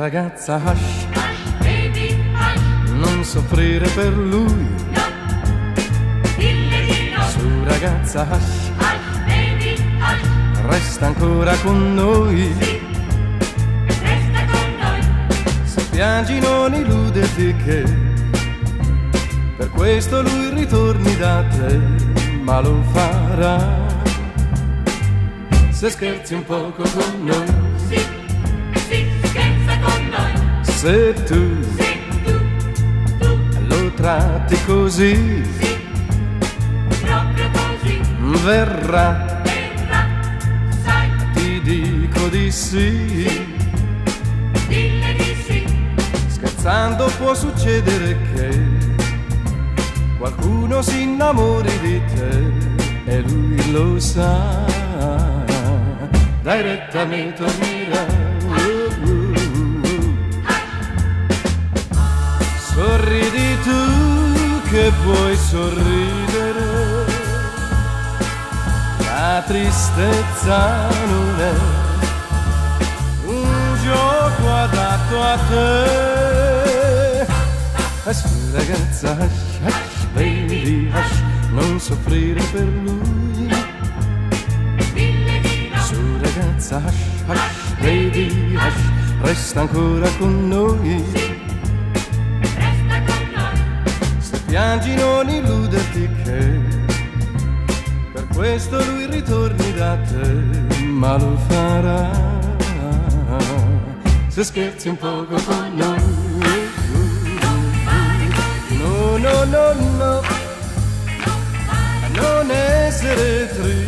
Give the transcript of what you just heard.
ragazza hush, non soffrire per lui. Su ragazza hush, resta ancora con noi. Se piangi non illuderti che per questo lui ritorni da te, ma lo farà. Se scherzi un poco con noi. Se tu lo tratti così, verrà, ti dico di sì. Scherzando può succedere che qualcuno si innamori di te e lui lo sa. Dai retta che puoi sorridere. La tristezza non è un gioco adatto a te. Hush, ragazza, hush, hush, baby, hush, non soffrire per lui. Su ragazza, hush, hush, baby, hush, resta ancora con noi. Questo lui ritorni da te, ma lo farà. Se scherzi un poco con noi. No, no, no, no, non essere triste